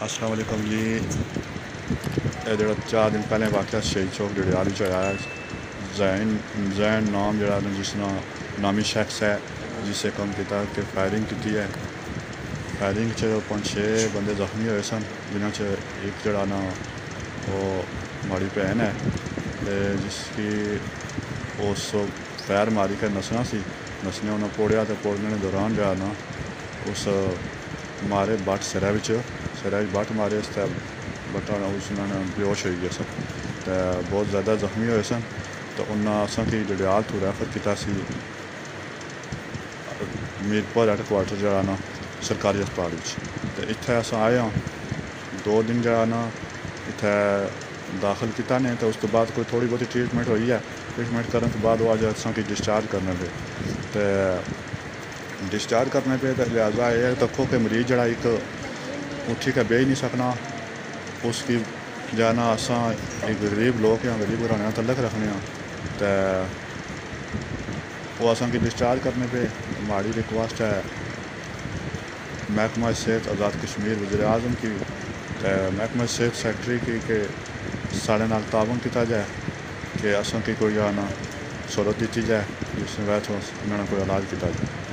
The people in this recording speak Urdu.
السلام علیکم جی۔ یہ جڑا چار دن پہلے واقعہ شہید چوک جڑیال آیا زین زین نام جڑا جس نا نامی شخص ہے جس سے کم کیا کہ فائرنگ کی ہے۔ فائرنگ چ پانچ چھ بندے زخمی ہوئے سن جنہوں سے ایک جڑا نا وہ ماڑی بہن ہے۔ جس کی اس فیر ماری کر نسنا سی، نسنے انہیں پوڑیا تو پوڑنے مارے بٹ سرا سرا بٹ مارے اس بٹ اس بےوش ہوئی گیا سن۔ تو بہت زیادہ زخمی ہوئے سن۔ تو انہیں اصل کی جڑیال تو ریفر کیا میرپور ہیڈ کوارٹر جا نا سرکاری ہسپتال تو اتنے اصل آئے ہاں دو دن جا نا اتنے داخل کیا نے تو اس بعد کوئی تھوڑی بہت ٹریٹمنٹ ہوئی ہے۔ ٹریٹمنٹ کرنے کے بعد وہ آج ڈسچارج کرنے پہ تو ڈسچارج کرنے پہ لہٰذا یہ دیکھو کہ مریض جڑا ایک اٹھی کے بہ ہی نہیں سکنا۔ اس کی جانا اساں ایک غریب لوگ ہیں، غریب گھرانے تلک رکھنے ہیں تو وہ اصل کی ڈسچارج کرنے پہ ہماری ریکویسٹ ہے۔ محکمہ صحت آزاد کشمیر وزیر اعظم کی محکمہ صحت سیکٹری کی کہ سارے نال تعاون کیا جائے کہ اصل کی کوئی آنا سہولت دیتی جائے، جس میں انہوں نے کوئی علاج کیا جائے۔